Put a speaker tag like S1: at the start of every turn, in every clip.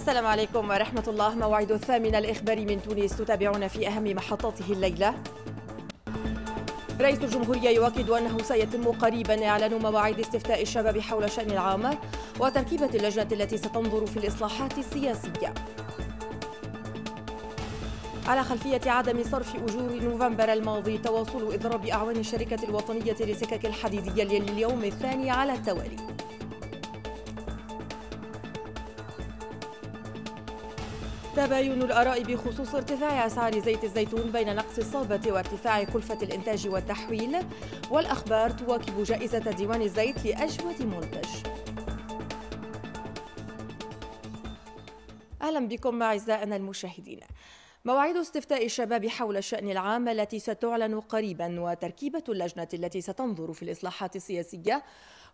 S1: السلام عليكم ورحمة الله. موعد الثامن الإخباري من تونس. تتابعون في أهم محطاته الليلة. رئيس الجمهورية يؤكد أنه سيتم قريبا إعلان مواعيد استفتاء الشباب حول شأن العام وتركيبة اللجنة التي ستنظر في الإصلاحات السياسية. على خلفية عدم صرف أجور نوفمبر الماضي تواصل إضراب أعوان الشركة الوطنية للسكك الحديدية لليوم الثاني على التوالي. تباين الآراء بخصوص ارتفاع أسعار زيت الزيتون بين نقص الصلبة وارتفاع كلفة الإنتاج والتحويل. والأخبار تواكب جائزة ديوان الزيت لأجود منتج أهلا بكم أعزائنا المشاهدين. مواعيد استفتاء الشباب حول الشأن العام التي ستعلن قريبا وتركيبة اللجنة التي ستنظر في الإصلاحات السياسية.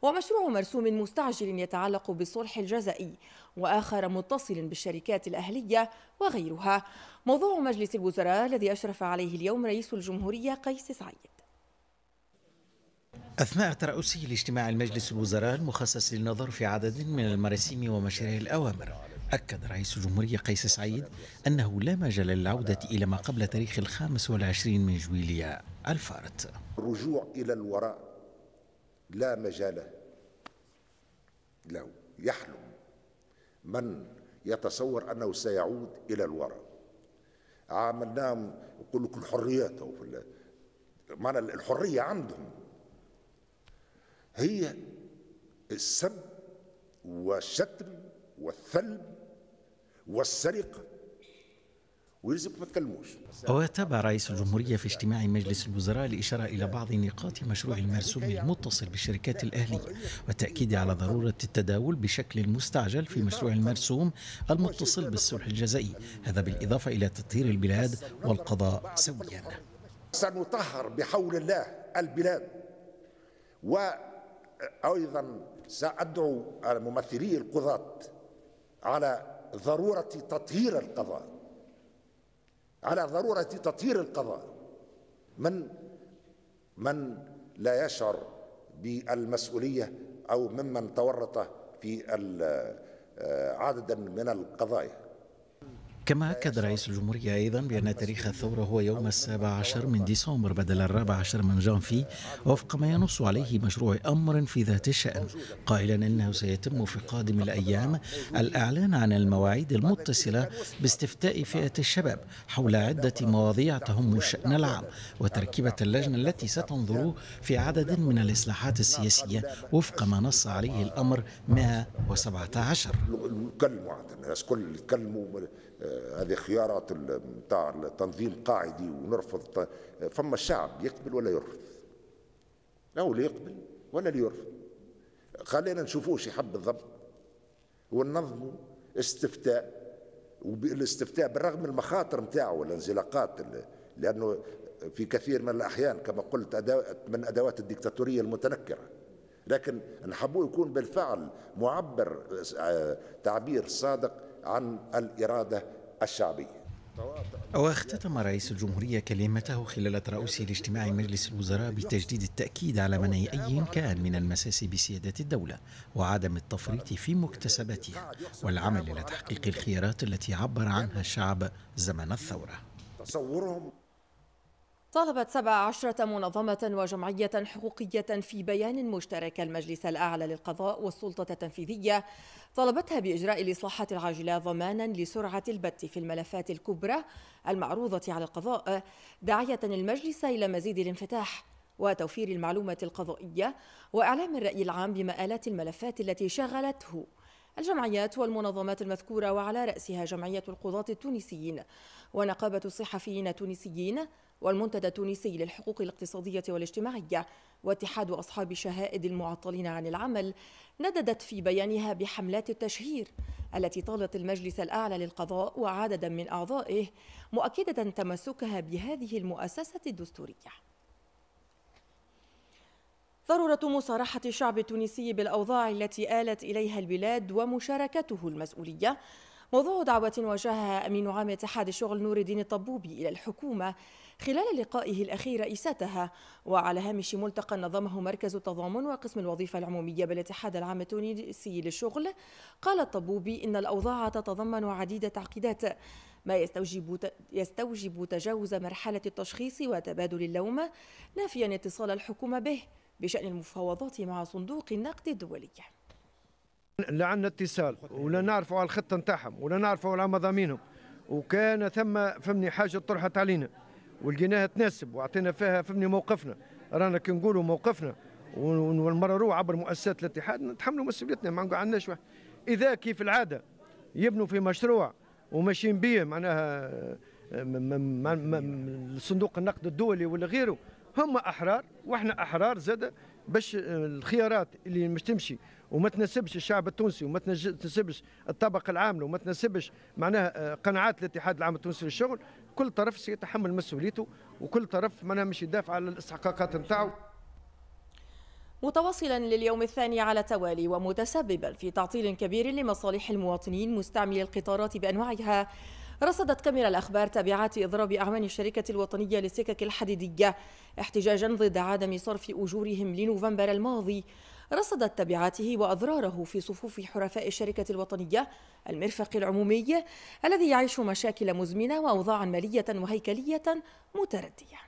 S1: ومشروع مرسوم مستعجل يتعلق بالصلح الجزائي. وآخر متصل بالشركات الأهلية وغيرها. موضوع مجلس الوزراء الذي أشرف عليه اليوم رئيس الجمهورية قيس سعيد.
S2: أثناء ترأسه لاجتماع المجلس الوزراء المخصص للنظر في عدد من المراسيم ومشاريع الأوامر أكد رئيس الجمهورية قيس سعيد أنه لا مجال للعودة إلى ما قبل تاريخ الخامس والعشرين من جويليا الفارط.
S3: الرجوع إلى الوراء لا مجال له يحلم من يتصور أنه سيعود إلى الوراء. عاملناهم يقول لك الحريات معنى الحرية عندهم. هي السب والشتم والثلب والسرقة. ويلزمكم ما تكلموش.
S2: وتابع رئيس الجمهورية في اجتماع مجلس الوزراء الإشارة إلى بعض نقاط مشروع المرسوم المتصل بالشركات الأهلية والتأكيد على ضرورة التداول بشكل مستعجل في مشروع المرسوم المتصل بالصلح الجزائي هذا بالإضافة إلى تطهير البلاد والقضاء سويا.
S3: سنطهر بحول الله البلاد وأيضا سأدعو ممثلي القضاة على ضرورة تطهير القضاء. على ضرورة تطهير القضاء. من من لا يشعر بالمسؤولية أو ممن تورط في آه، عددا من القضايا.
S2: كما أكد رئيس الجمهورية أيضا بأن تاريخ الثورة هو يوم السابع عشر من ديسمبر بدل الرابع عشر من جانفي وفق ما ينص عليه مشروع أمر في ذات الشأن قائلا أنه سيتم في قادم الأيام الإعلان عن المواعيد المتصلة باستفتاء فئة الشباب حول عدة مواضيع تهم الشأن العام وتركيبة اللجنة التي ستنظر في عدد من الإصلاحات السياسية وفق ما نص عليه الأمر 117
S3: كلموا الناس كل يتكلموا هذه خيارات بتاع التنظيم قاعدي ونرفض فما الشعب يقبل ولا يرفض؟ أو اللي يقبل ولا اللي يرفض. خلينا نشوفوش يحب بالضبط وننظموا استفتاء وبالاستفتاء بالرغم من المخاطر نتاعه والانزلاقات لأنه في كثير من الأحيان كما قلت من أدوات الديكتاتوريه المتنكرة. لكن نحبوه يكون بالفعل معبر آه، تعبير صادق عن الإرادة الشعبية.
S2: واختتم رئيس الجمهورية كلمته خلال ترأسه لاجتماع مجلس الوزراء بتجديد التأكيد على منع أي كان من المساس بسيادة الدولة وعدم التفريط في مكتسباتها والعمل إلى تحقيق الخيارات التي عبر عنها الشعب زمن الثورة. تصورهم
S1: طالبت سبع عشرة منظمة وجمعية حقوقية في بيان مشترك المجلس الأعلى للقضاء والسلطة التنفيذية. طلبتها بإجراء الإصلاحات العاجلة ضمانا لسرعة البت في الملفات الكبرى المعروضة على القضاء داعية المجلس إلى مزيد الانفتاح وتوفير المعلومة القضائية وإعلام الرأي العام بمآلات الملفات التي شغلته. الجمعيات والمنظمات المذكورة وعلى رأسها جمعية القضاة التونسيين ونقابة الصحفيين التونسيين والمنتدى التونسي للحقوق الاقتصادية والاجتماعية واتحاد أصحاب شهائد المعطلين عن العمل نددت في بيانها بحملات التشهير التي طالت المجلس الأعلى للقضاء وعددا من أعضائه مؤكدة تمسكها بهذه المؤسسة الدستورية. ضرورة مصارحة الشعب التونسي بالأوضاع التي آلت إليها البلاد ومشاركته المسؤولية. موضوع دعوة وجهها أمين عام اتحاد الشغل نور الدين الطبوبي إلى الحكومة خلال لقائه الأخير رئيستها وعلى هامش ملتقى نظمه مركز التضامن وقسم الوظيفة العمومية بالاتحاد العام التونسي للشغل. قال الطبوبي إن الأوضاع تتضمن عديد تعقيدات ما يستوجب يستوجب تجاوز مرحلة التشخيص وتبادل اللوم. نافيا اتصال الحكومة به بشأن المفاوضات مع صندوق النقد الدولي
S4: لا عندنا اتصال ولا نعرفوا على الخطه نتاعهم ولا نعرفوا على مضامينهم وكان ثم فهمني حاجة طرحت علينا ولقيناها تناسب واعطينا فيها فهمني موقفنا رانا كي نقولوا موقفنا ونمرروه عبر مؤسسات الاتحاد نتحملوا مسؤوليتنا ما عندناش اذا كيف العاده يبنوا في مشروع وماشيين به معناها صندوق النقد الدولي ولا غيره هم أحرار وإحنا أحرار زاد باش الخيارات اللي مش تمشي. وما تناسبش الشعب التونسي وما تناسبش الطبقة العاملة وما تناسبش معناها قناعات الاتحاد العام التونسي للشغل. كل طرف سيتحمل مسؤوليته وكل طرف معناها مش يدافع على الاستحقاقات نتاعو.
S1: متواصلا لليوم الثاني على التوالي ومتسببا في تعطيل كبير لمصالح المواطنين مستعملي القطارات بأنواعها. رصدت كاميرا الأخبار تبعات إضراب أعوان الشركة الوطنية للسكك الحديدية احتجاجا ضد عدم صرف أجورهم لنوفمبر الماضي. رصدت تبعاته وأضراره في صفوف حرفاء الشركة الوطنية المرفق العمومي الذي يعيش مشاكل مزمنة وأوضاعا مالية وهيكلية متردية.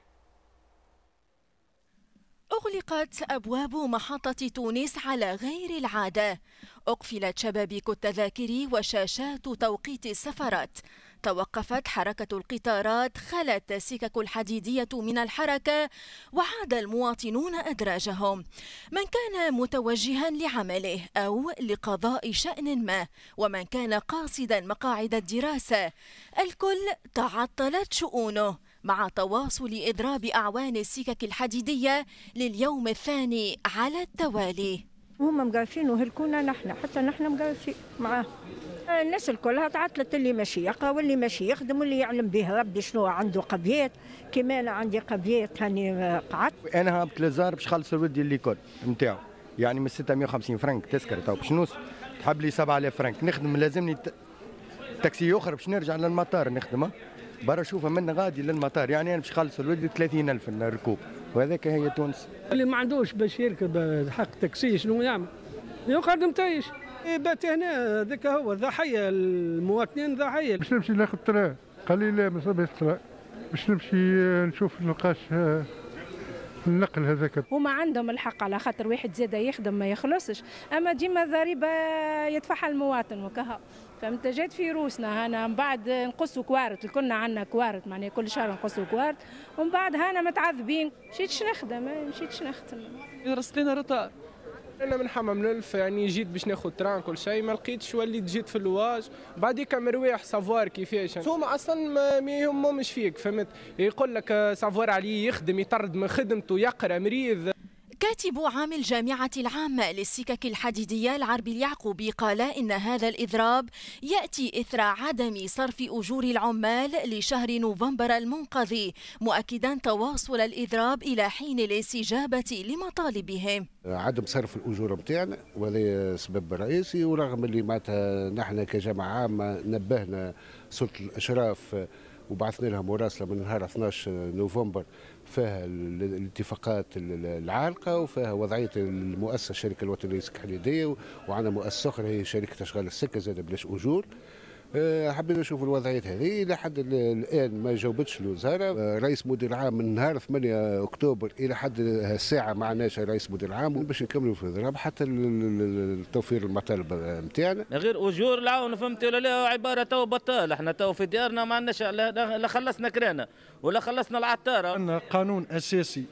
S5: أغلقت أبواب محطة تونس على غير العادة. أقفلت شبابيك التذاكر وشاشات توقيت السفرات. توقفت حركة القطارات خلت السكك الحديدية من الحركة وعاد المواطنون أدراجهم. من كان متوجها لعمله أو لقضاء شأن ما ومن كان قاصدا مقاعد الدراسة. الكل تعطلت شؤونه مع تواصل إضراب أعوان السكك الحديدية لليوم الثاني على التوالي.
S6: هم مقايفين وهلكونا نحن حتى نحن مقايفين معاه الناس الكلها تعطلت اللي ماشي يقرأ واللي ماشي يخدم واللي يعلم به ربي شنو عنده قبيات كما أنا عندي قبيات هاني قعدت.
S4: أنا هبط لزار باش نخلص الولد الليكول نتاعو. يعني من 650 فرنك تذكره تو باش نوصل. تحب لي 7000 فرنك نخدم لازمني تاكسي اخر باش نرجع للمطار نخدمه. برا شوفها من غادي للمطار. يعني أنا باش نخلص الولد 30000 الركوب. وهذاك هي تونس.
S7: اللي ما عندوش باش يركب حق تاكسي شنو يعمل؟ يقعد متيش بات هنا ذاك هو ضحيه المواطنين ضحيه
S8: باش نمشي ناخذ ترا. قال لي لا ما صابش ترا. باش نمشي نشوف نلقاش النقل هذاك.
S6: هما عندهم الحق على خاطر واحد زاد يخدم ما يخلصش. أما ديما ضريبة يدفعها المواطن وكها فهمت؟ جات في روسنا هنا من بعد نقصوا كوارت كنا عندنا كوارت معناها كل شهر نقصوا كوارت ومن بعد هنا متعذبين. مشيتش نخدم؟ مشيتش نخدم؟
S7: رصت رطار
S9: أنا من حمام الف يعني جيت باش ناخذ تران كل شيء ما لقيتش وليت جيت في اللواج بعديك مرواح سافوار كيفاش؟ هما أصلا ما يهمهمش فيك فهمت؟ يقول لك سافوار عليه يخدم يطرد من خدمته يقرأ مريض.
S5: كاتب عام الجامعة العامة للسكك الحديدية العربي اليعقوبي قال إن هذا الإضراب يأتي إثر عدم صرف أجور العمال لشهر نوفمبر المنقضي مؤكدا تواصل الإضراب إلى حين الاستجابة لمطالبهم.
S10: عدم صرف الأجور بتاعنا وهذا سبب رئيسي ورغم اللي معناتها نحن كجامعة عامة نبهنا سلطة الأشراف وبعثنا لها مراسله من نهار 12 نوفمبر. فيها الاتفاقات العالقة وفيها وضعية المؤسسة الشركة الوطنيه للسكه الحديديه وعندنا مؤسسة أخرى هي شركة أشغال السكة زاد بلاش أجور. حبينا نشوف الوضعيات هذه. لحد الآن ما جاوبتش الوزارة. آه، رئيس مدير العام من نهار 8 أكتوبر إلى حد الساعة ما عندناش رئيس مدير العام باش نكملوا في الضرب حتى توفير المطالب نتاعنا
S11: غير أجور العون فهمت ولا لا عبارة تو بطال. إحنا تو في ديارنا ما عندناش لا خلصنا كرانا ولا خلصنا العطارة.
S8: عندنا قانون أساسي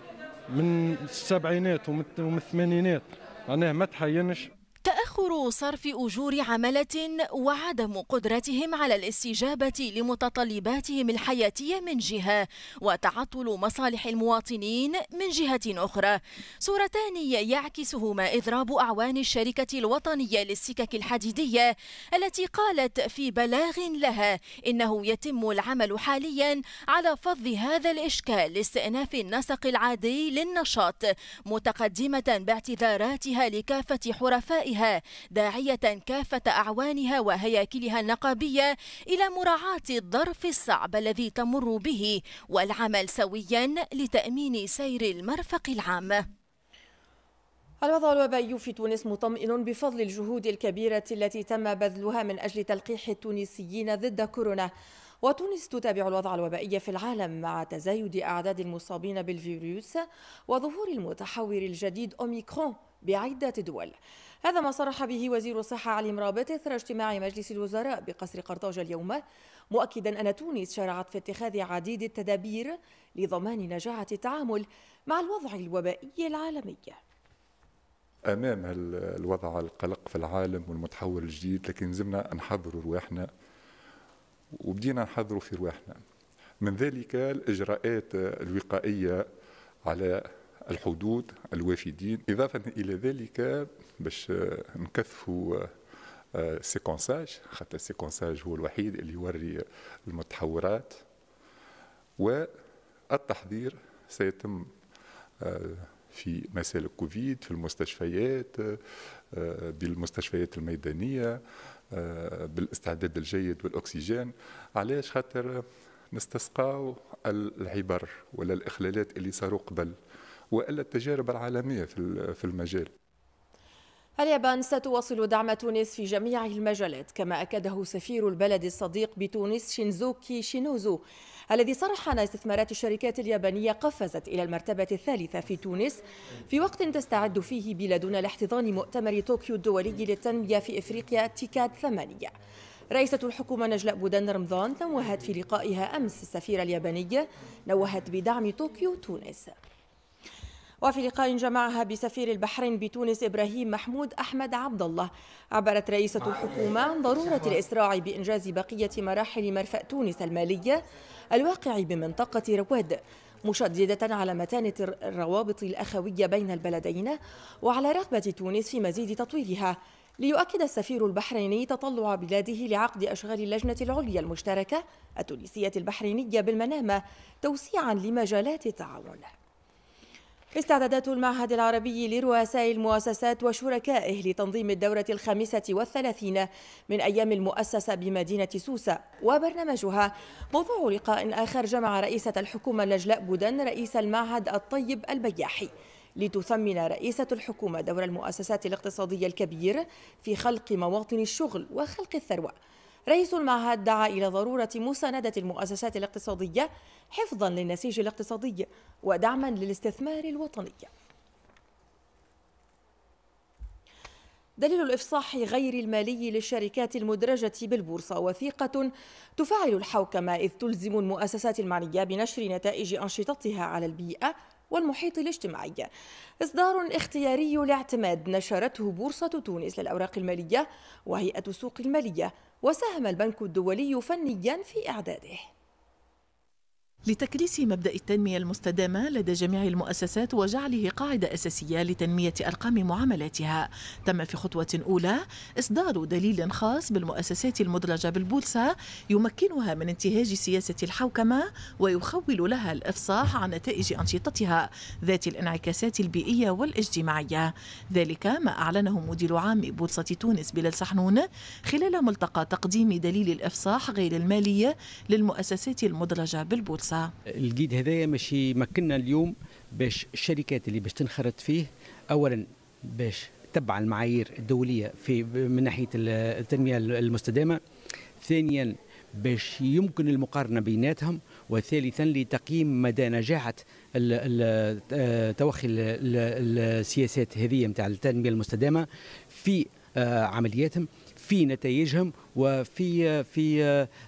S8: من السبعينات ومن الثمانينات. معناه ما تحينش.
S5: تأخر صرف أجور عملة وعدم قدرتهم على الاستجابة لمتطلباتهم الحياتية من جهة وتعطل مصالح المواطنين من جهة أخرى. صورتان يعكسهما إضراب أعوان الشركة الوطنية للسكك الحديدية التي قالت في بلاغ لها إنه يتم العمل حاليا على فض هذا الإشكال لاستئناف النسق العادي للنشاط متقدمة باعتذاراتها لكافة حرفائها داعية كافة أعوانها وهياكلها النقابية إلى مراعاة الظرف الصعب الذي تمر به والعمل سويا لتأمين سير المرفق العام.
S1: الوضع الوبائي في تونس مطمئن بفضل الجهود الكبيرة التي تم بذلها من أجل تلقيح التونسيين ضد كورونا. وتونس تتابع الوضع الوبائي في العالم مع تزايد أعداد المصابين بالفيروس وظهور المتحور الجديد أوميكرون. بعدة دول. هذا ما صرح به وزير الصحة علي مرابط إثر اجتماع مجلس الوزراء بقصر قرطاج اليوم مؤكدا أن تونس شرعت في اتخاذ عديد التدابير لضمان نجاعة التعامل مع الوضع الوبائي العالمي.
S12: أمام الوضع القلق في العالم والمتحول الجديد لكن زمنا نحضروا رواحنا وبدينا نحضروا في رواحنا. من ذلك الإجراءات الوقائية على الحدود الوافدين إضافة إلى ذلك باش نكثفوا séquençage خاطر ال séquençage هو الوحيد اللي يوري المتحورات والتحضير سيتم في مسائل الكوفيد في المستشفيات آه، بالمستشفيات الميدانية آه، بالاستعداد الجيد والأكسجين. علاش؟ خاطر نستقاو العبر ولا الإخلالات اللي صاروا قبل. وإلا التجارب العالمية في المجال.
S1: اليابان ستواصل دعم تونس في جميع المجالات كما أكده سفير البلد الصديق بتونس شينسوكي شيميزو الذي صرح أن استثمارات الشركات اليابانية قفزت إلى المرتبة الثالثة في تونس في وقت تستعد فيه بلادنا لاحتضان مؤتمر طوكيو الدولي للتنمية في إفريقيا تيكاد ثمانية. رئيسة الحكومة نجلاء بودن رمضان نوهت في لقائها أمس السفيرة اليابانية نوهت بدعم طوكيو تونس. وفي لقاء جمعها بسفير البحرين بتونس إبراهيم محمود أحمد عبد الله عبرت رئيسة الحكومة عن ضرورة الإسراع بإنجاز بقية مراحل مرفأ تونس المالية الواقع بمنطقة رواد مشددة على متانة الروابط الأخوية بين البلدين وعلى رغبة تونس في مزيد تطويرها. ليؤكد السفير البحريني تطلع بلاده لعقد أشغال اللجنة العليا المشتركة التونسية البحرينية بالمنامة توسيعا لمجالات التعاون. استعدادات المعهد العربي لرؤساء المؤسسات وشركائه لتنظيم الدورة الخامسة والثلاثين من أيام المؤسسة بمدينة سوسة وبرنامجها. موضوع لقاء آخر جمع رئيسة الحكومة نجلاء بودن رئيس المعهد الطيب البياحي لتثمن رئيسة الحكومة دور المؤسسات الاقتصادية الكبير في خلق مواطن الشغل وخلق الثروة. رئيس المعهد دعا إلى ضرورة مساندة المؤسسات الاقتصادية حفظا للنسيج الاقتصادي ودعما للاستثمار الوطني. دليل الإفصاح غير المالي للشركات المدرجة بالبورصة وثيقة تفعل الحوكمة إذ تلزم المؤسسات المعنية بنشر نتائج أنشطتها على البيئة والمحيط الاجتماعي. إصدار اختياري لاعتماد نشرته بورصة تونس للأوراق المالية وهيئة السوق المالية وساهم البنك الدولي فنيا في إعداده.
S13: لتكريس مبدأ التنمية المستدامة لدى جميع المؤسسات وجعله قاعدة أساسية لتنمية أرقام معاملاتها. تم في خطوة أولى إصدار دليل خاص بالمؤسسات المدرجة بالبورصة يمكنها من انتهاج سياسة الحوكمة ويخول لها الإفصاح عن نتائج أنشطتها ذات الانعكاسات البيئية والاجتماعية. ذلك ما أعلنه مدير عام بورصة تونس بلال سحنون خلال ملتقى تقديم دليل الإفصاح غير المالي للمؤسسات المدرجة بالبورصة.
S14: الساعة الجديد هذايا مش يمكننا اليوم باش الشركات اللي باش تنخرط فيه اولا باش تتبع المعايير الدولية في من ناحية التنمية المستدامة ثانيا باش يمكن المقارنة بيناتهم وثالثا لتقييم مدى نجاحة توخي السياسات هذه نتاع التنمية المستدامة في آه، عملياتهم في نتائجهم وفي في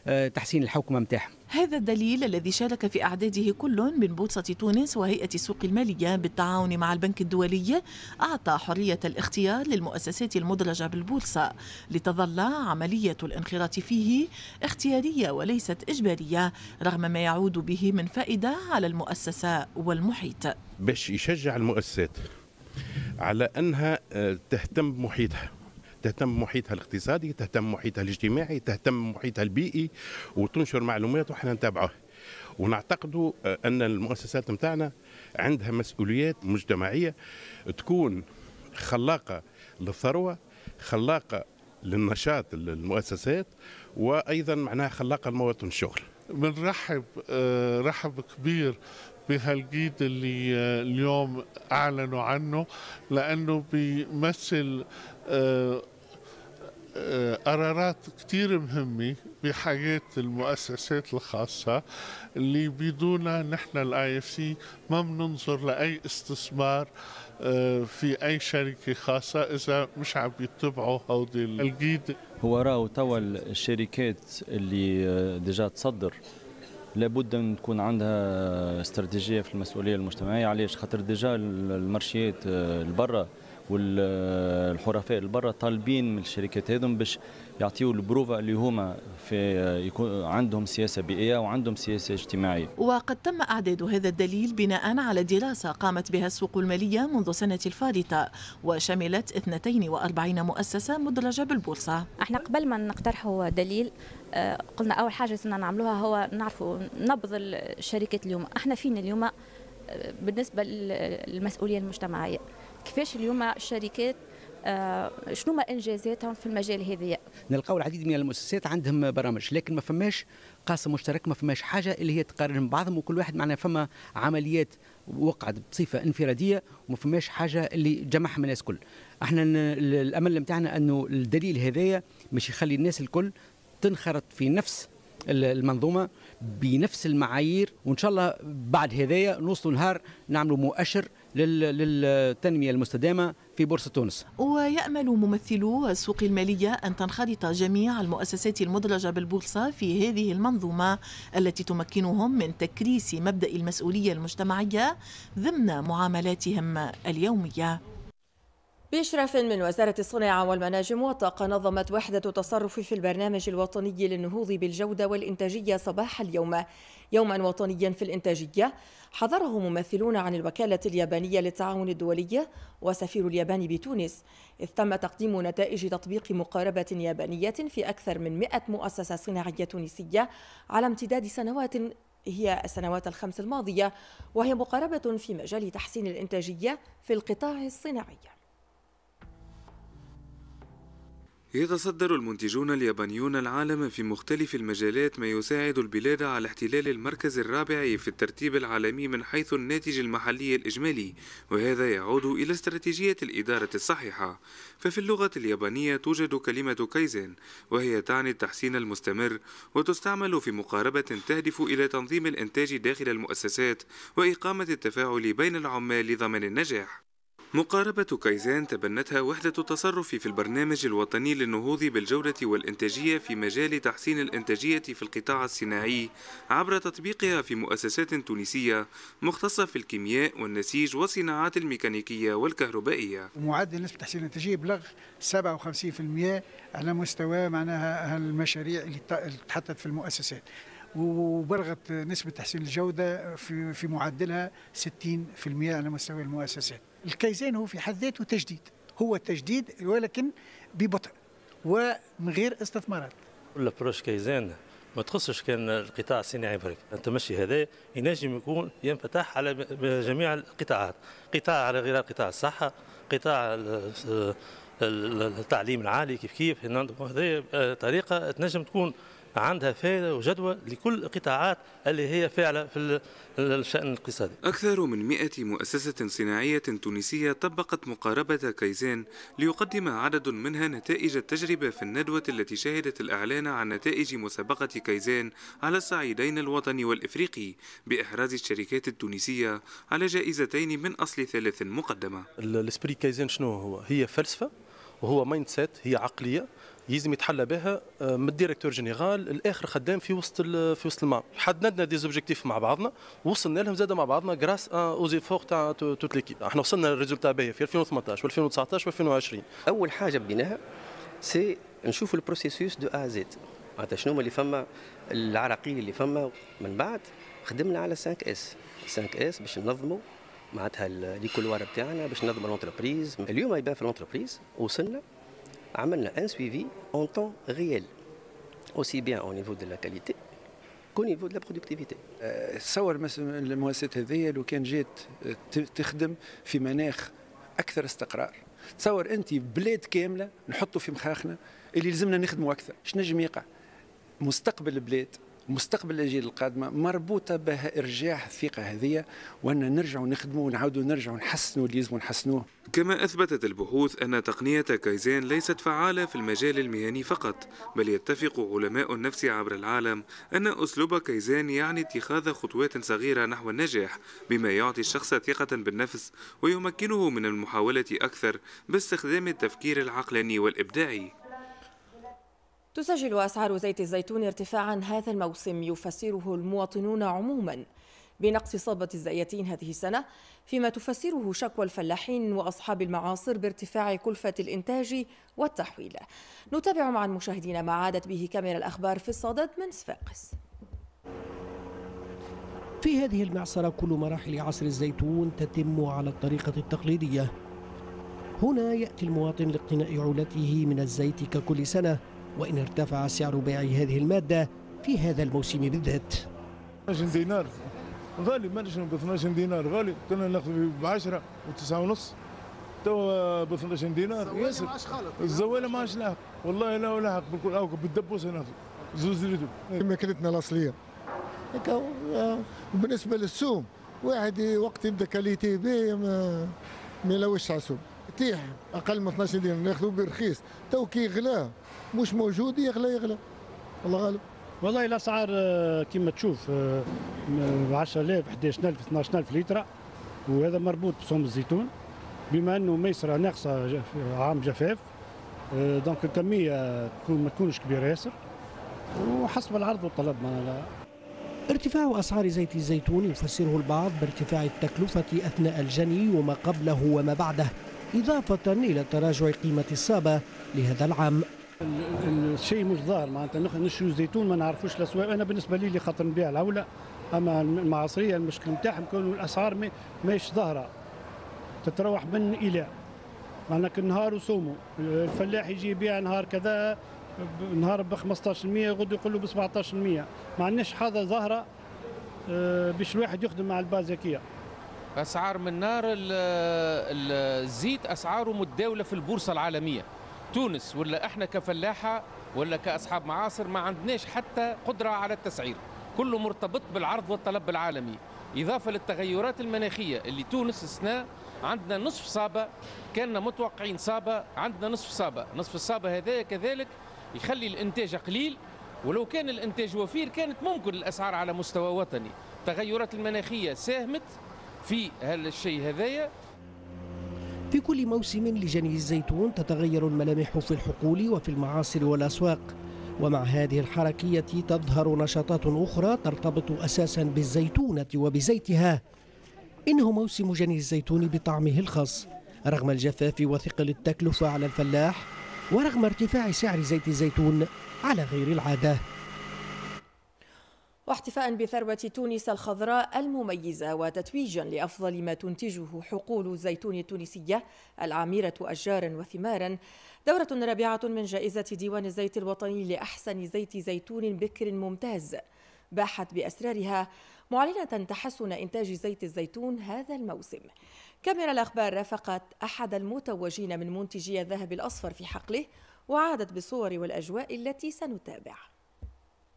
S14: آه، تحسين الحوكمه نتاعهم
S13: هذا الدليل الذي شارك في أعداده كل من بورصة تونس وهيئة السوق المالية بالتعاون مع البنك الدولي أعطى حرية الاختيار للمؤسسات المدرجة بالبورصة لتظل عملية الانخراط فيه اختيارية وليست إجبارية رغم ما يعود به من فائدة على المؤسسة والمحيط.
S15: باش يشجع المؤسسات على أنها آه، تهتم بمحيطها. تهتم محيطها الاقتصادي تهتم محيطها الاجتماعي تهتم محيطها البيئي وتنشر معلومات وحنا نتابعه. ونعتقد آه، أن المؤسسات نتاعنا عندها مسؤوليات مجتمعية تكون خلاقة للثروة خلاقة للنشاط المؤسسات وأيضا معناها خلاقة لمواطن الشغل.
S16: بنرحب آه، رحب كبير بهال guide اللي آه، اليوم أعلنوا عنه لأنه بيمثل آه، قرارات كتير مهمة بحياة المؤسسات الخاصة اللي بدونها نحن ال IFC ما بننظر لأي استثمار في أي شركة خاصة إذا مش عم يتبعوا هودي الجيد.
S17: هو راهو توا الشركات اللي déjà تصدر لابد أن تكون عندها استراتيجية في المسؤولية المجتمعية. علاش؟ خاطر déjà المارشيات البرة والحرفاء البرة طالبين من الشركات هذم باش يعطيوا ال preuve اللي هما في يكون عندهم سياسة بيئية وعندهم سياسة اجتماعية.
S13: وقد تم إعداد هذا الدليل بناء على دراسة قامت بها السوق المالية منذ سنة الفارطة وشملت 42 مؤسسة مدرجة بالبورصة.
S18: إحنا قبل ما نقترحوا دليل آه، قلنا أول حاجة صرنا نعملوها هو نعرفوا نبض الشركات اليوم، إحنا فين اليوم آه، بالنسبة للمسؤولية المجتمعية. كيفاش اليوم الشركات شنو ما إنجازاتهم في المجال هذا؟
S14: نلقاو العديد من المؤسسات عندهم برامج لكن ما فماش قاسم مشترك ما فماش حاجة اللي هي تقارن بعضهم وكل واحد معنا فما عمليات وقعت بصفة انفرادية وما فماش حاجة اللي جمعها من الناس الكل إحنا الأمل نتاعنا أنه الدليل هذايا مش يخلي الناس الكل تنخرط في نفس المنظومة بنفس المعايير وإن شاء الله بعد هذايا نوصلوا نهار نعملوا مؤشر للتنمية المستدامة في بورصة تونس.
S13: ويأمل ممثلو السوق المالية أن تنخرط جميع المؤسسات المدرجة بالبورصة في هذه المنظومة التي تمكنهم من تكريس مبدأ المسؤولية المجتمعية ضمن معاملاتهم اليومية.
S1: بإشراف من وزارة الصناعة والمناجم والطاقة نظمت وحدة تصرف في البرنامج الوطني للنهوض بالجودة والإنتاجية صباح اليوم. يوما وطنيا في الإنتاجية حضره ممثلون عن الوكالة اليابانية للتعاون الدولي وسفير اليابان بتونس. إذ تم تقديم نتائج تطبيق مقاربة يابانية في أكثر من 100 مؤسسة صناعية تونسية على امتداد سنوات هي السنوات الخمس الماضية وهي مقاربة في مجال تحسين الإنتاجية في القطاع الصناعي.
S19: يتصدر المنتجون اليابانيون العالم في مختلف المجالات ما يساعد البلاد على احتلال المركز الرابع في الترتيب العالمي من حيث الناتج المحلي الإجمالي وهذا يعود إلى استراتيجية الإدارة الصحيحة. ففي اللغة اليابانية توجد كلمة كايزن وهي تعني التحسين المستمر وتستعمل في مقاربة تهدف إلى تنظيم الإنتاج داخل المؤسسات وإقامة التفاعل بين العمال لضمان النجاح. مقاربة كايزان تبنتها وحدة التصرف في البرنامج الوطني للنهوض بالجودة والإنتاجية في مجال تحسين الإنتاجية في القطاع الصناعي عبر تطبيقها في مؤسسات تونسية مختصة في الكيمياء والنسيج والصناعات الميكانيكية والكهربائية.
S20: معدل نسبة تحسين الإنتاجية بلغ 57% على مستوى معناها المشاريع اللي تحطت في المؤسسات. وبلغت نسبة تحسين الجودة في معدلها 60% على مستوى المؤسسات. الكايزين هو في حد ذاته تجديد. هو تجديد ولكن ببطء ومن غير استثمارات.
S21: الابروش كايزين ما تخصش كان القطاع الصناعي برك التمشي هذا ينجم يكون ينفتح على جميع القطاعات. قطاع على غير قطاع الصحة قطاع التعليم العالي كيف كيف. هذه طريقة تنجم تكون عندها فائدة وجدوى لكل القطاعات اللي هي فاعلة في الشأن الاقتصادي
S19: أكثر من 100 مؤسسة صناعية تونسية طبقت مقاربة كايزان ليقدم عدد منها نتائج التجربة في الندوة التي شهدت الإعلان عن نتائج مسابقة كايزان على الصعيدين الوطني والإفريقي بإحراز الشركات التونسية على جائزتين من أصل ثلاث مقدمة
S22: الإسبري كايزان شنو هو؟ هي فلسفة وهو مايند سيت هي عقلية يلزم يتحلى بها آه، من الديريكتور جينيرال الآخر خدام في وسط في وسط الماء. حددنا دي زوبجيكتيف مع بعضنا وصلنا لهم زاد مع بعضنا جراس أو زيفور تاع توت ليكيب إحنا وصلنا للريزولتا باهي في 2018 و2019 و2020
S23: أول حاجة بديناها سي نشوفوا البروسيسوس دو ا زيد معناتها شنو اللي فما العراقيل اللي فما من بعد خدمنا على 5 اس 5 اس باش ننظموا معناتها لي كولوار بتاعنا باش ننظموا لونتربريز اليوم يبان في لونتربريز وصلنا. عملنا ان سويفي اون طون ريال aussi bien au niveau de la qualité qu'au niveau de la productivité.
S24: تصور مثلا المؤسسات هذه لو كان جات تخدم في مناخ أكثر استقرار.
S25: تصور أنت بلاد كاملة نحطوا في مخاخنا اللي لازمنا نخدموا أكثر. شنو نجم يقع مستقبل البلاد. مستقبل الاجيال القادمه مربوطة بها إرجاع الثقة هذه وأن نرجعوا نخدموا ونعاودوا نرجعوا نحسنوا اللي لازم نحسنوه.
S19: كما أثبتت البحوث أن تقنية كايزين ليست فعالة في المجال المهني فقط بل يتفق علماء النفس عبر العالم أن أسلوب كايزين يعني اتخاذ خطوات صغيرة نحو النجاح بما يعطي الشخص ثقة بالنفس ويمكنه من المحاولة أكثر باستخدام التفكير العقلاني والإبداعي.
S1: تسجل أسعار زيت الزيتون ارتفاعا هذا الموسم يفسره المواطنون عموما بنقص صابة الزيتين هذه السنة فيما تفسره شكوى الفلاحين وأصحاب المعاصر بارتفاع كلفة الإنتاج والتحويل. نتابع مع المشاهدين ما عادت به كاميرا الأخبار في الصدد من صفاقس.
S26: في هذه المعصرة كل مراحل عصر الزيتون تتم على الطريقة التقليدية. هنا يأتي المواطن لاقتناء علته من الزيت ككل سنة وإن ارتفع سعر بيع هذه المادة في هذا الموسم بالذات.
S27: 12 دينار. غالي ما نشرب ب 12 دينار. غالي. كنا ناخذ ب 10 و9 ونص. تو ب 12 دينار. ياسر. الزوالة ما عادش لاحق. والله لا لاحق. بالكل أو بالدبوس ناخذ زوز ريدو
S24: ماكلتنا الأصلية. بالنسبة للسوم واحد وقت يبدأ كاليتي به ما ما يلوش على السوم. تيح أقل من 12 دينار. ناخذوه برخيص. تو كي غلا. مش موجود يغلى يغلى. الله غالب.
S28: والله الاسعار آه، كما تشوف ب 10000 11000 12000 لتر. وهذا مربوط بصوم الزيتون. بما إنه ميسره ناقصة عام جفاف آه، دونك الكمية تكون ما تكونش كبيرة ياسر. وحسب العرض والطلب معناها
S26: ارتفاع أسعار زيت الزيتون يفسره البعض بارتفاع التكلفة أثناء الجني وما قبله وما بعده إضافة إلى تراجع قيمة الصابة لهذا العام.
S28: الشيء مش ظاهر معناتها. نشروا زيتون ما نعرفوش الأسواق. أنا بالنسبة لي اللي خاطر نبيع العوله أما المعاصرية المشكل نتاعهم كون الأسعار ماهيش ظاهرة. تتراوح من إلى. معناها نهار وسومو الفلاح يجي يبيع نهار كذا نهار ب 15% غدو يقول له ب 17% ما عندناش حاجة ظاهرة آه، باش الواحد يخدم مع البازكيه
S29: أسعار من نار الزيت أسعاره متداولة في البورصة العالمية. تونس ولا إحنا كفلاحة ولا كأصحاب معاصر ما عندناش حتى قدرة على التسعير. كله مرتبط بالعرض والطلب العالمي. إضافة للتغيرات المناخية اللي تونس السنة عندنا نصف صابة كنا متوقعين صابة عندنا نصف صابة. نصف الصابة هذا كذلك يخلي الإنتاج قليل ولو كان الإنتاج وفير كانت ممكن الأسعار على مستوى وطني. التغيرات المناخية ساهمت في هذا الشيء هذايا.
S26: في كل موسم لجني الزيتون تتغير الملامح في الحقول وفي المعاصر والأسواق. ومع هذه الحركية تظهر نشاطات أخرى ترتبط أساسا بالزيتونة وبزيتها. إنه موسم جني الزيتون بطعمه الخاص. رغم الجفاف وثقل التكلفة على الفلاح ورغم ارتفاع سعر زيت الزيتون على غير العادة.
S1: واحتفاء بثروة تونس الخضراء المميزة وتتويجا لأفضل ما تنتجه حقول الزيتون التونسية العامرة أشجارا وثمارا. دورة رابعة من جائزة ديوان الزيت الوطني لأحسن زيت زيتون بكر ممتاز. باحت بأسرارها معلنة تحسن إنتاج زيت الزيتون هذا الموسم. كاميرا الأخبار رافقت أحد المتوجين من منتجي الذهب الأصفر في حقله وعادت بالصور والأجواء التي سنتابع.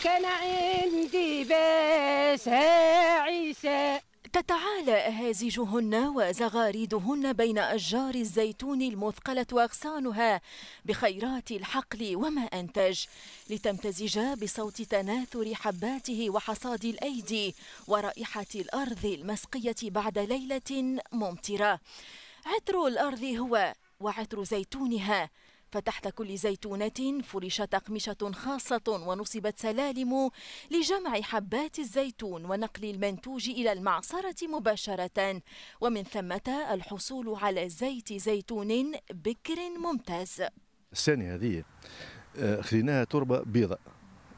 S30: كان عندي بس عيسى
S5: تتعالى أهازجهن وزغاريدهن بين أشجار الزيتون المثقلة أغصانها بخيرات الحقل وما أنتج لتمتزج بصوت تناثر حباته وحصاد الأيدي ورائحة الأرض المسقية بعد ليلة ممطرة. عطر الأرض هو وعطر زيتونها فتحت كل زيتونة فرشت أقمشة خاصة ونصبت سلالم لجمع حبات الزيتون ونقل المنتوج إلى المعصرة مباشرة. ومن ثمة الحصول على زيت زيتون بكر ممتاز.
S31: الثانية هذه آه، خذيناها تربة بيضاء.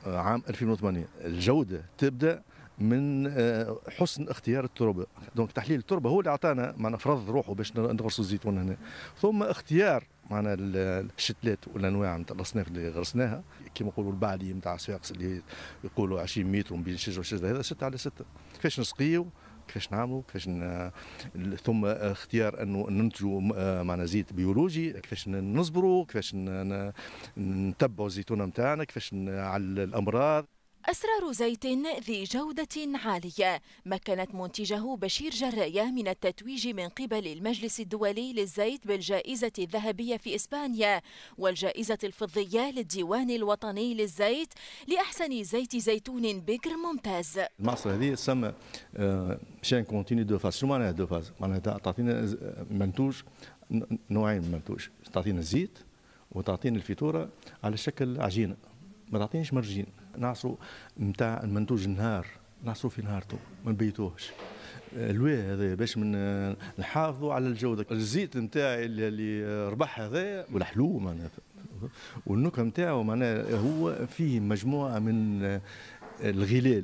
S31: آه، عام 2008 الجودة تبدأ من آه، حسن اختيار التربة. دونك تحليل التربة هو اللي أعطانا معنا فرض روحه باش نغرسوا الزيتون هنا. ثم اختيار معنا الشتلات والأنواع نتاع الأصناف اللي غرسناها كما نقولوا البعلي نتاع صفاقس اللي يقولوا 20 متر بين شجره وشجره هذا 6 على 6 كيفاش نسقيو؟ كيفاش نعملوا كيفاش ثم اختيار انه ننتجوا معنا زيت بيولوجي كيفاش نصبروا كيفاش نتبعوا الزيتونة نتاعنا كيفاش على الأمراض؟
S5: أسرار زيت ذي جودة عالية. مكنت منتجه بشير جراية من التتويج من قبل المجلس الدولي للزيت بالجائزة الذهبية في إسبانيا والجائزة الفضية للديوان الوطني للزيت لأحسن زيت زيتون بكر ممتاز.
S31: المعصرة هذه تسمى chaîne continue deux phases شو معناها deux phases؟ معناها تعطينا منتوج نوعين من المنتوج تعطينا الزيت وتعطينا الفيتورة على شكل عجينة ما تعطينيش مرجين. نعصروا نتاع المنتوج النهار نعصروا في نهارته ما نبيتوهش. علاه هذا باش من نحافظوا على الجوده الزيت نتاعي اللي ربح هذا والحلو معناها. والنكهه نتاعو معناها هو فيه مجموعة من الغلال.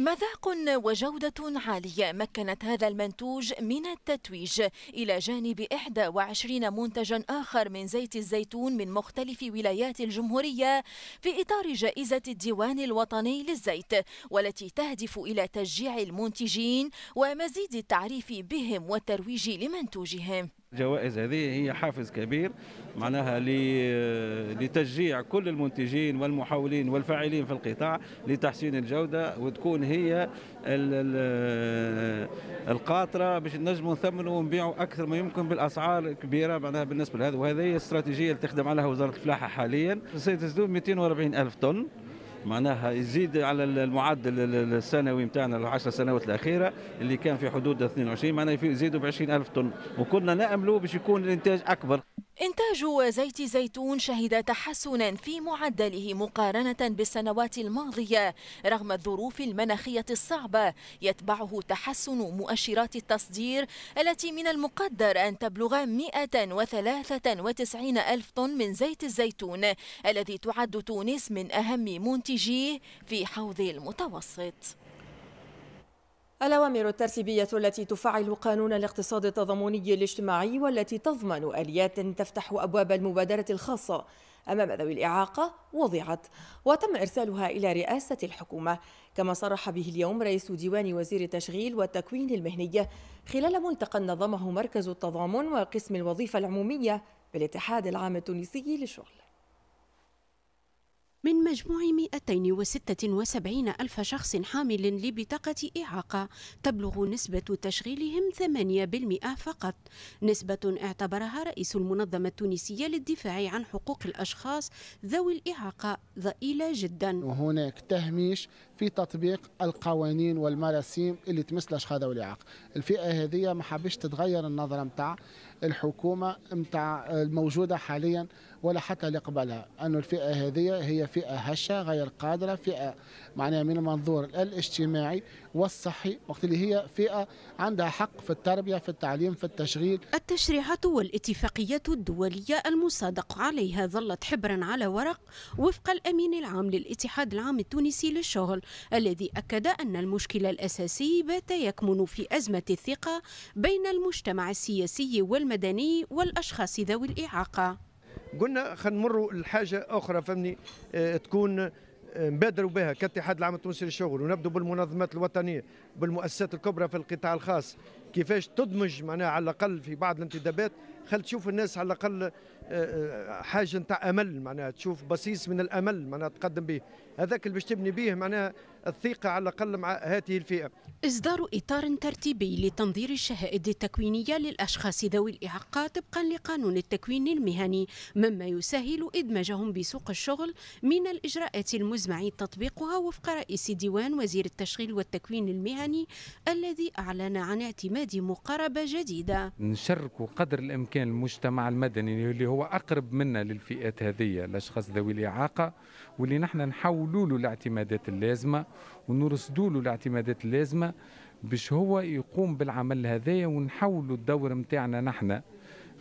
S5: مذاق وجودة عالية مكنت هذا المنتوج من التتويج إلى جانب 21 منتجا آخر من زيت الزيتون من مختلف ولايات الجمهورية في إطار جائزة الديوان الوطني للزيت والتي تهدف إلى تشجيع المنتجين ومزيد التعريف بهم والترويج لمنتوجهم.
S32: الجوائز هذه هي حافز كبير معناها لتشجيع كل المنتجين والمحاولين والفاعلين في القطاع لتحسين الجودة وتكون هي القاطرة باش نجموا نثمنوا ونبيعوا أكثر ما يمكن بالأسعار كبيرة معناها بالنسبة لهذا. وهذه هي الاستراتيجية اللي تخدم عليها وزارة الفلاحة حاليا. سيتزدون 240 ألف طن. معناها يزيد على المعدل السنوي نتاعنا العشر سنوات الأخيرة اللي كان في حدود 22 معناها يزيدوا ب 20 ألف طن. وكنا ناملوا باش يكون الإنتاج أكبر.
S5: إنتاج زيت زيتون شهد تحسنا في معدله مقارنة بالسنوات الماضية رغم الظروف المناخية الصعبة يتبعه تحسن مؤشرات التصدير التي من المقدر أن تبلغ 193 ألف طن من زيت الزيتون الذي تعد تونس من أهم منتجيه في حوض المتوسط.
S1: الأوامر الترتيبية التي تفعل قانون الاقتصاد التضامني الاجتماعي والتي تضمن آليات تفتح أبواب المبادرة الخاصة أمام ذوي الإعاقة وضعت وتم إرسالها إلى رئاسة الحكومة. كما صرح به اليوم رئيس ديوان وزير التشغيل والتكوين المهني خلال ملتقى نظمه مركز التضامن وقسم الوظيفة العمومية بالاتحاد العام التونسي للشغل.
S33: من مجموع 276 ألف شخص حامل لبطاقة إعاقة تبلغ نسبة تشغيلهم 8% فقط. نسبة اعتبرها رئيس المنظمة التونسية للدفاع عن حقوق الأشخاص ذوي الإعاقة ضئيلة جدا.
S34: وهناك تهميش في تطبيق القوانين والمراسيم اللي تمس الأشخاص ذوي الإعاقة. الفئة هذه ما حبش تتغير النظرة متاع الحكومة متاع الموجودة حاليا ولا حتى اللي قبلها. أن الفئة هذه هي فئة هشة غير قادرة فئة معناها من المنظور الاجتماعي والصحي وقت اللي هي فئة عندها حق في التربية في التعليم في التشغيل.
S33: التشريعات والاتفاقيات الدولية المصادق عليها ظلت حبرا على ورق وفق الأمين العام للاتحاد العام التونسي للشغل الذي أكد أن المشكل الأساسي بات يكمن في أزمة الثقة بين المجتمع السياسي والمدني والأشخاص ذوي الإعاقة.
S4: قلنا خلينا نمروا لحاجة أخرى فهمني؟ آه تكون آه نبادروا بها كاتحاد العام التونسي للشغل ونبدو بالمنظمات الوطنية بالمؤسسات الكبرى في القطاع الخاص. كيفاش تدمج معناها على الأقل في بعض الانتدابات خل تشوف الناس على الأقل حاجة نتاع أمل معناها تشوف بصيص من الأمل معناها تقدم به. هذاك اللي باش تبني به معناها الثقة على الأقل مع هذه الفئة.
S33: إصدار إطار ترتيبي لتنظير الشهائد التكوينية للأشخاص ذوي الإعاقة طبقا لقانون التكوين المهني مما يسهل إدماجهم بسوق الشغل من الإجراءات المزمع تطبيقها وفق رئيس ديوان وزير التشغيل والتكوين المهني الذي أعلن عن اعتماد مقاربة جديدة.
S29: نشاركوا قدر الإمكان المجتمع المدني اللي هو أقرب منا للفئات هذه الأشخاص ذوي الإعاقة واللي نحن نحولوا له الاعتمادات اللازمة ونرصدوا له الاعتمادات اللازمة باش هو يقوم بالعمل هذايا ونحولوا الدور متاعنا نحن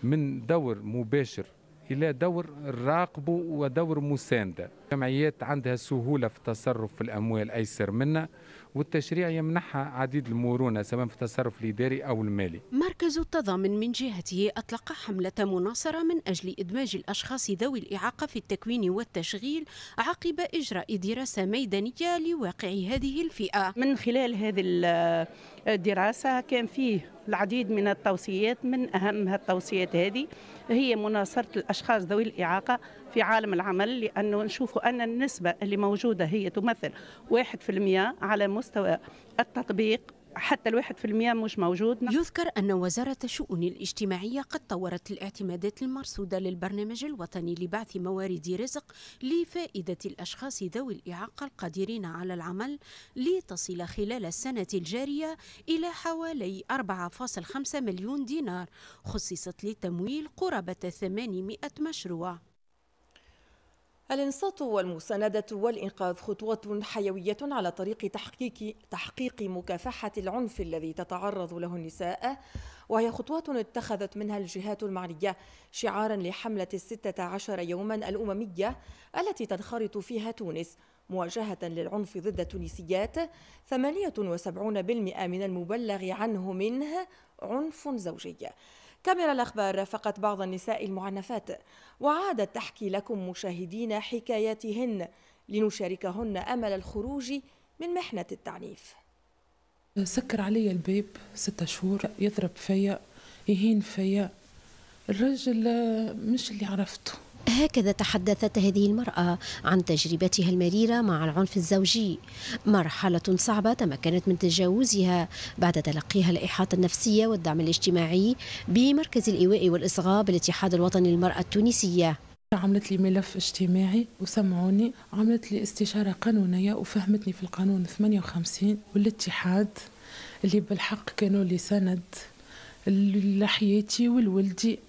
S29: من دور مباشر إلى دور راقبه ودور مساندة. جمعيات عندها سهولة في التصرف في الأموال أيسر منا والتشريع يمنحها عديد المرونة سواء في التصرف الإداري أو المالي.
S33: مركز التضامن من جهته أطلق حملة مناصرة من أجل إدماج الأشخاص ذوي الإعاقة في التكوين والتشغيل عقب إجراء دراسة ميدانية لواقع هذه الفئة.
S35: من خلال هذه
S36: دراسة كان فيه العديد من التوصيات من أهم التوصيات هذه هي مناصرة الأشخاص ذوي الإعاقة في عالم العمل لأنه نشوف أن النسبة اللي موجودة هي تمثل 1% على مستوى التطبيق حتى الواحد في المياه مش موجود.
S33: يذكر أن وزارة الشؤون الاجتماعية قد طورت الاعتمادات المرصودة للبرنامج الوطني لبعث موارد رزق لفائدة الأشخاص ذوي الإعاقة القادرين على العمل لتصل خلال السنة الجارية إلى حوالي 4.5 مليون دينار خصصت لتمويل قرابة 800 مشروع.
S1: الإنصات والمساندة والإنقاذ خطوة حيوية على طريق تحقيق تحقيق مكافحة العنف الذي تتعرض له النساء وهي خطوات اتخذت منها الجهات المعنية شعارا لحملة الستة عشر يوما الأممية التي تنخرط فيها تونس. مواجهة للعنف ضد التونسيات 78% من المبلغ عنه منه عنف زوجي. كاميرا الأخبار رافقت بعض النساء المعنفات وعادت تحكي لكم مشاهدين حكاياتهن لنشاركهن أمل الخروج من محنة التعنيف.
S35: سكر علي الباب ستة شهور يضرب فيا يهين فيا. الرجل مش اللي عرفته.
S33: هكذا تحدثت هذه المرأة عن تجربتها المريرة مع العنف الزوجي. مرحلة صعبة تمكنت من تجاوزها بعد تلقيها الإحاطة النفسية والدعم الاجتماعي بمركز الإيواء والإصغاء بالاتحاد الوطني للمرأة التونسية.
S35: عملت لي ملف اجتماعي وسمعوني. عملت لي استشارة قانونية وفهمتني في القانون 58 والاتحاد اللي بالحق كانوا لي سند لحياتي ولولدي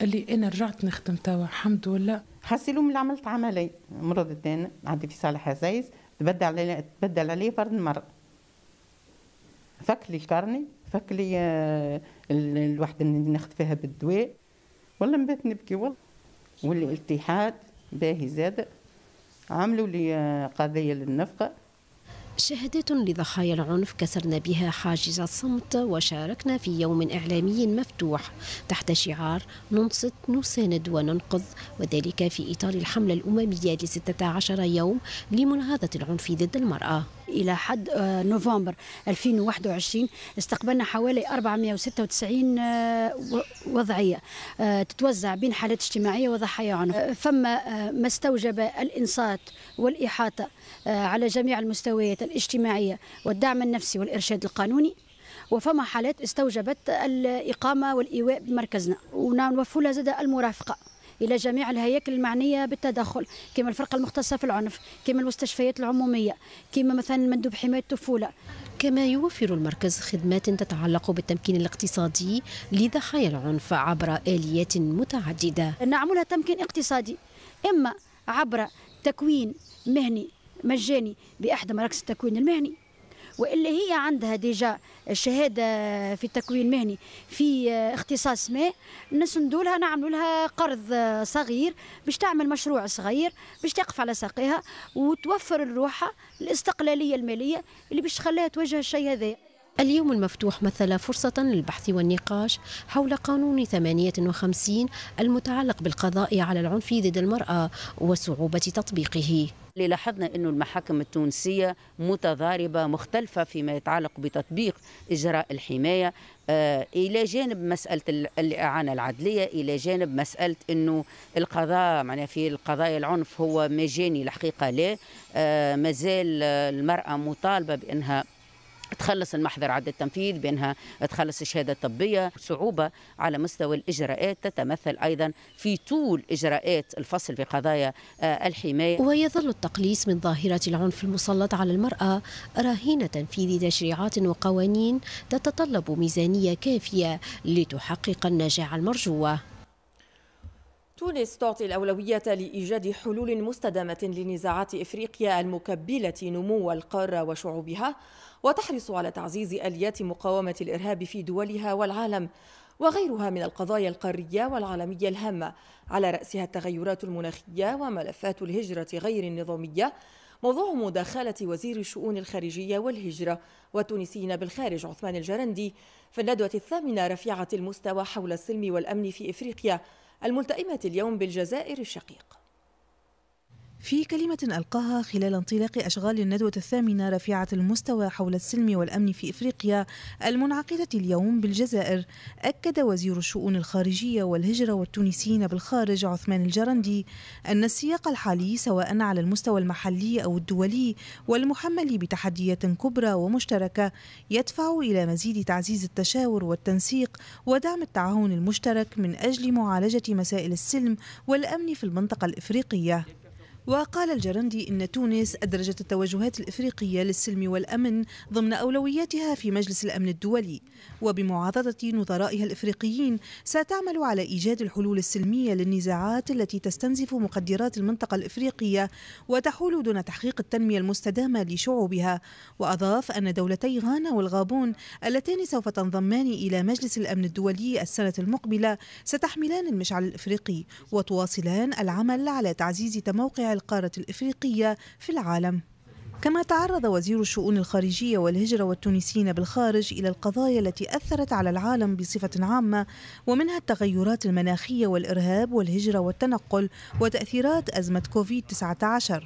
S35: اللي أنا رجعت نخدم توا الحمد لله.
S36: حسيلو من عملت عملي. مرض الدين عندي في صالح عزيز تبدل عليه تبدل عليه فرد المرض فك لي الكارني فك لي آه، الوحدة اللي ناخذ فيها بالدواء. ولا نبات نبكي والله. والاتحاد باهي زاد عملوا لي آه، قضية للنفقة.
S33: شهادات لضحايا العنف كسرنا بها حاجز الصمت وشاركنا في يوم إعلامي مفتوح تحت شعار ننصت نساند وننقذ وذلك في إطار الحملة الأممية لستة عشر يوم لمناهضة العنف ضد المرأة.
S37: إلى حد آه، نوفمبر 2021 استقبلنا حوالي 496 آه، وضعية آه، تتوزع بين حالات اجتماعية وضحايا عنف فما ما استوجب الإنصات والإحاطة على جميع المستويات الاجتماعية والدعم النفسي والإرشاد القانوني. وفما حالات استوجبت الإقامة والإيواء بمركزنا. ونوفوا لها زاد المرافقة. إلى جميع الهياكل المعنية بالتدخل كما الفرقة المختصة في العنف كما المستشفيات العمومية كما مثلا مندوب حماية الطفولة.
S33: كما يوفر المركز خدمات تتعلق بالتمكين الاقتصادي لضحايا العنف عبر آليات متعددة.
S37: نعملها تمكين اقتصادي إما عبر تكوين مهني مجاني باحدى مراكز التكوين المهني. والا هي عندها ديجا شهادة في التكوين المهني في اختصاص ما نسندوا لها نعملوا لها قرض صغير باش تعمل مشروع صغير باش تقف على ساقيها وتوفر لروحها الاستقلالية المالية اللي باش تخليها تواجه الشيء هذا.
S33: اليوم المفتوح مثل فرصة للبحث والنقاش حول قانون 58 المتعلق بالقضاء على العنف ضد المرأة وصعوبة تطبيقه.
S34: اللي لاحظنا أنه المحاكم التونسية متضاربة مختلفة فيما يتعلق بتطبيق إجراء الحماية آه إلى جانب مسألة الإعانة العدلية إلى جانب مسألة أنه القضاء معناها في القضايا العنف هو مجاني الحقيقة لا آه مازال المرأة مطالبة بأنها تخلص المحضر عد التنفيذ بأنها تخلص الشهادة الطبية. صعوبة على مستوى الإجراءات تتمثل أيضا في طول إجراءات الفصل في قضايا آه، الحماية.
S33: ويظل التقليص من ظاهرة العنف المسلط على المرأة رهين تنفيذ تشريعات وقوانين تتطلب ميزانية كافية لتحقق النجاح المرجوة.
S1: تونس تعطي الأولوية لإيجاد حلول مستدامة لنزاعات إفريقيا المكبلة نمو القارة وشعوبها وتحرص على تعزيز آليات مقاومة الإرهاب في دولها والعالم وغيرها من القضايا القارية والعالمية الهامة على رأسها التغيرات المناخية وملفات الهجرة غير النظامية موضوع مداخلة وزير الشؤون الخارجية والهجرة والتونسيين بالخارج عثمان الجرندي في الندوة الثامنة رفيعة المستوى حول السلم والأمن في إفريقيا الملتئمة اليوم بالجزائر الشقيق.
S38: في كلمة ألقاها خلال انطلاق أشغال الندوة الثامنة رفيعة المستوى حول السلم والأمن في إفريقيا المنعقدة اليوم بالجزائر أكد وزير الشؤون الخارجية والهجرة والتونسيين بالخارج عثمان الجرندي أن السياق الحالي سواء على المستوى المحلي أو الدولي والمحمل بتحديات كبرى ومشتركة يدفع إلى مزيد تعزيز التشاور والتنسيق ودعم التعاون المشترك من أجل معالجة مسائل السلم والأمن في المنطقة الإفريقية. وقال الجرندي إن تونس أدرجت التوجهات الإفريقية للسلم والأمن ضمن أولوياتها في مجلس الأمن الدولي. وبمعاضدة نظرائها الإفريقيين ستعمل على إيجاد الحلول السلمية للنزاعات التي تستنزف مقدرات المنطقة الإفريقية وتحول دون تحقيق التنمية المستدامة لشعوبها. وأضاف أن دولتي غانا والغابون اللتان سوف تنضمان إلى مجلس الأمن الدولي السنة المقبلة ستحملان المشعل الإفريقي وتواصلان العمل على تعزيز تموقع القارة الإفريقية في العالم. كما تعرض وزير الشؤون الخارجية والهجرة والتونسيين بالخارج إلى القضايا التي أثرت على العالم بصفة عامة ومنها التغيرات المناخية والإرهاب والهجرة والتنقل وتأثيرات أزمة كوفيد-19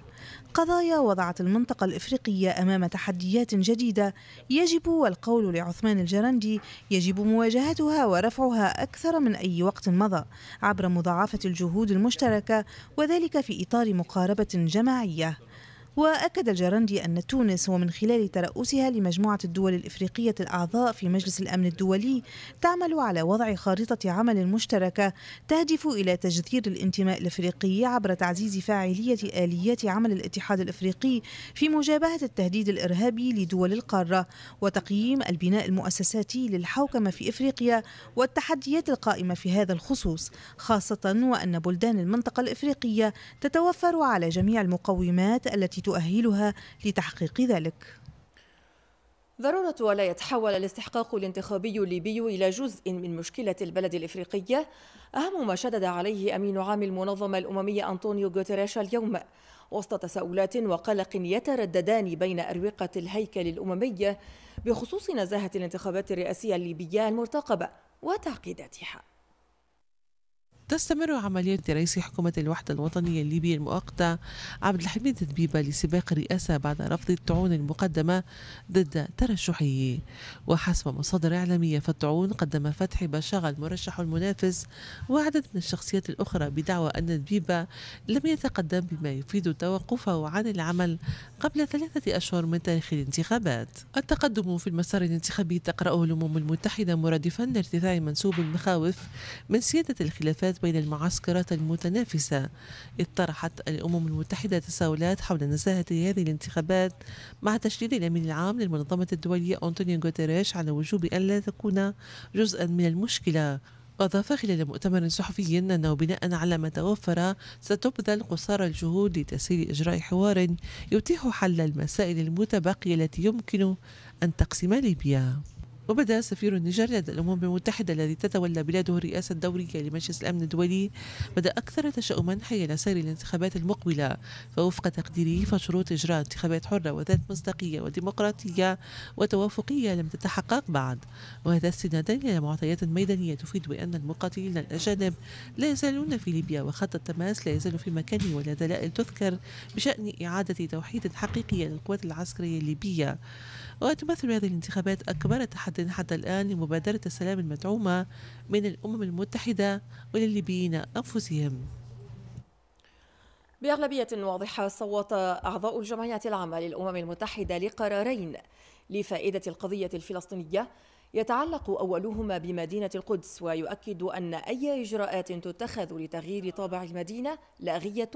S38: قضايا وضعت المنطقة الإفريقية أمام تحديات جديدة. يجب والقول لعثمان الجرندي يجب مواجهتها ورفعها أكثر من أي وقت مضى عبر مضاعفة الجهود المشتركة وذلك في إطار مقاربة جماعية. وأكد الجرندي أن تونس ومن خلال ترأسها لمجموعة الدول الإفريقية الأعضاء في مجلس الأمن الدولي تعمل على وضع خارطة عمل مشتركة تهدف إلى تجذير الانتماء الإفريقي عبر تعزيز فاعلية آليات عمل الاتحاد الإفريقي في مجابهة التهديد الإرهابي لدول القارة وتقييم البناء المؤسساتي للحوكمة في إفريقيا والتحديات القائمة في هذا الخصوص خاصة وأن بلدان المنطقة الإفريقية تتوفر على جميع المقومات التي تؤهلها لتحقيق ذلك.
S1: ضرورة ولا يتحول الاستحقاق الانتخابي الليبي إلى جزء من مشكلة البلد الإفريقية. أهم ما شدد عليه أمين عام المنظمة الأممية أنطونيو غوتيريش اليوم وسط تساؤلات وقلق يترددان بين أروقة الهيكل الأممي بخصوص نزاهة الانتخابات الرئاسية الليبية المرتقبة وتعقيداتها.
S39: تستمر عمليات رئيس حكومة الوحدة الوطنية الليبية المؤقتة عبد الحميد دبيبة لسباق الرئاسة بعد رفض الطعون المقدمة ضد ترشحه. وحسب مصادر إعلامية فالطعون قدم فتحي بشاغ المرشح المنافس وعدد من الشخصيات الأخرى بدعوى أن دبيبة لم يتقدم بما يفيد توقفه عن العمل قبل ثلاثة أشهر من تاريخ الانتخابات. التقدم في المسار الانتخابي تقرأه الأمم المتحدة مرادفا لارتفاع منسوب المخاوف من سيادة الخلافات بين المعسكرات المتنافسة. إذ طرحت الأمم المتحدة تساؤلات حول نزاهة هذه الانتخابات مع تشديد الأمين العام للمنظمة الدولية أنطونيو غوتيريش على وجوب أن لا تكون جزءا من المشكلة. وأضاف خلال مؤتمر صحفي أنه بناء على ما توفر ستبذل قصارى الجهود لتسهيل إجراء حوار يتيح حل المسائل المتبقية التي يمكن أن تقسم ليبيا. وبدأ سفير النيجر لدى الأمم المتحدة الذي تتولى بلاده الرئاسة الدورية لمجلس الأمن الدولي. بدأ أكثر تشاؤما حيال سير الانتخابات المقبلة فوفق تقديره فشروط إجراء انتخابات حرة وذات مصداقية وديمقراطية وتوافقية لم تتحقق بعد. وهذا استنادا إلى معطيات ميدانية تفيد بأن المقاتلين الأجانب لا يزالون في ليبيا وخط التماس لا يزال في مكانه ولا دلائل تذكر بشأن إعادة توحيد حقيقي للقوات العسكرية الليبية. وتمثل هذه الانتخابات أكبر تحد حتى الآن لمبادرة السلام المدعومة من الأمم المتحدة وللليبيين أنفسهم.
S1: بأغلبية واضحة صوت أعضاء الجمعية العامة للأمم المتحدة لقرارين لفائدة القضية الفلسطينية. يتعلق أولهما بمدينة القدس ويؤكد أن أي إجراءات تتخذ لتغيير طابع المدينة لاغية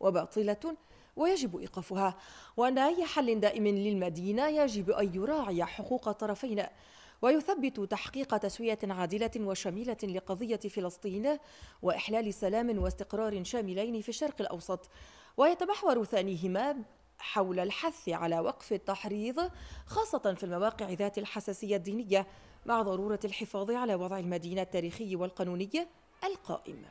S1: وباطلة. ويجب إيقافها. وأن أي حل دائم للمدينة يجب أن يراعي حقوق الطرفين ويثبت تحقيق تسوية عادلة وشميلة لقضية فلسطين وإحلال سلام واستقرار شاملين في الشرق الأوسط. ويتمحور ثانيهما حول الحث على وقف التحريض خاصة في المواقع ذات الحساسية الدينية مع ضرورة الحفاظ على وضع المدينة التاريخي والقانوني القائم.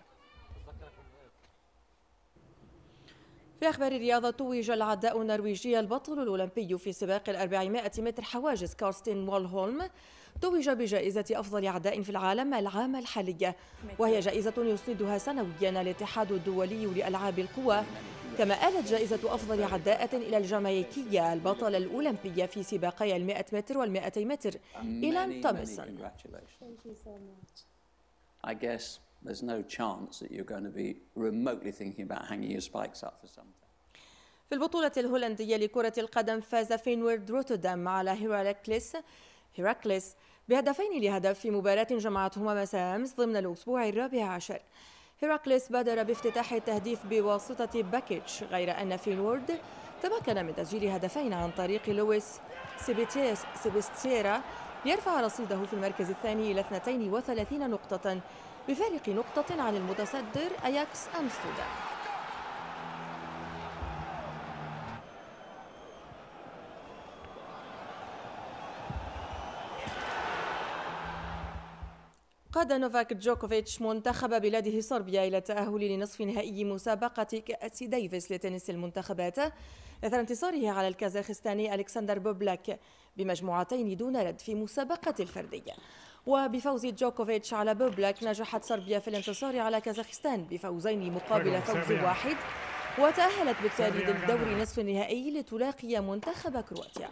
S1: في أخبار الرياضة توج العداء النرويجي البطل الأولمبي في سباق الأربعمائة متر حواجز كارستين وولهولم توج بجائزة أفضل عداء في العالم العام الحالي. وهي جائزة يسندها سنويا الاتحاد الدولي لألعاب القوى كما آلت جائزة أفضل عداءة إلى الجامايكية البطلة الأولمبية في سباقي المئة متر والمئتي متر. إيلان تومسون
S40: there's no chance that you're going to be remotely thinking about hanging your spikes up for something.
S1: في البطولة الهولندية لكرة القدم فاز فينورد روتردام على هيراكليس هيراكليس بهدفين لهدف في مباراة جمعتهما مساء أمس ضمن الأسبوع الرابع عشر هيراكليس بادر بافتتاح التهديف بواسطة باكيتش غير أن فينورد تمكن من تسجيل هدفين عن طريق لويس سيبستيرا ليرفع رصيده في المركز الثاني إلى 32 نقطة بفارق نقطة عن المتصدر أياكس أمستردام قاد نوفاك جوكوفيتش منتخب بلاده صربيا إلى التأهل لنصف نهائي مسابقة كأس ديفيس لتنس المنتخبات إثر انتصاره على الكازاخستاني ألكسندر بوبلاك بمجموعتين دون رد في مسابقة الفردية. وبفوز جوكوفيتش على بوبلاك نجحت صربيا في الانتصار على كازاخستان بفوزين مقابل فوز واحد وتأهلت بالتالي للدور نصف النهائي لتلاقي منتخب كرواتيا.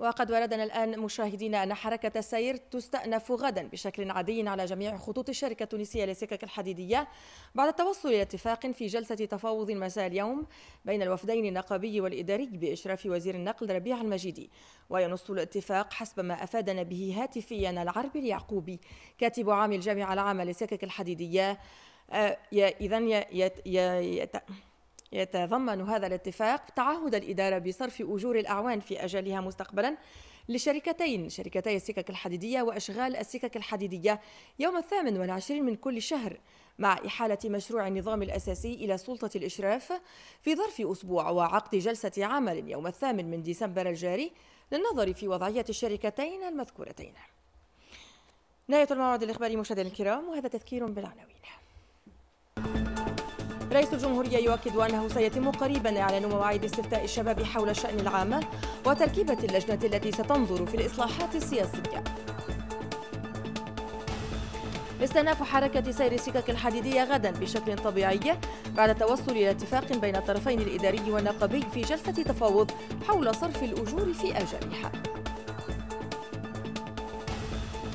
S1: وقد وردنا الآن مشاهدينا أن حركة السير تستأنف غدا بشكل عادي على جميع خطوط الشركة التونسية للسكك الحديدية بعد التوصل إلى اتفاق في جلسة تفاوض مساء اليوم بين الوفدين النقابي والإداري بإشراف وزير النقل ربيع المجيدي وينص الاتفاق حسب ما أفادنا به هاتفيا العربي اليعقوبي كاتب عام الجامعة العامة للسكك الحديدية. إذا يت... يتضمن هذا الاتفاق تعهد الإدارة بصرف أجور الأعوان في أجلها مستقبلا لشركتين شركتي السكك الحديدية وأشغال السكك الحديدية يوم الثامن والعشرين من كل شهر مع إحالة مشروع النظام الأساسي إلى سلطة الإشراف في ظرف أسبوع وعقد جلسة عمل يوم الثامن من ديسمبر الجاري للنظر في وضعية الشركتين المذكورتين. نهاية الموعد الإخباري مشاهدينا الكرام وهذا تذكير بالعناوين. رئيس الجمهورية يؤكد أنه سيتم قريبا إعلان مواعيد استفتاء الشباب حول الشأن العام وتركيبة اللجنة التي ستنظر في الإصلاحات السياسية. استئناف حركة سير السكك الحديدية غدا بشكل طبيعي بعد التوصل إلى اتفاق بين الطرفين الإداري والنقابي في جلسة تفاوض حول صرف الأجور في أجلها.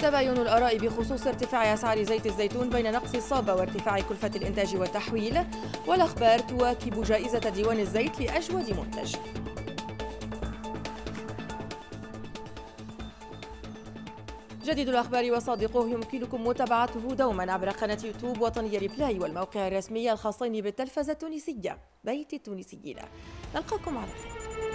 S1: تباين الآراء بخصوص ارتفاع أسعار زيت الزيتون بين نقص الصابة وارتفاع كلفة الإنتاج والتحويل. والأخبار تواكب جائزة ديوان الزيت لأجود منتج. جديد الأخبار وصادقه يمكنكم متابعته دوما عبر قناة يوتيوب وطنية Replay والموقع الرسمي الخاصين بالتلفزة التونسية بيت التونسيين. نلقاكم على خير.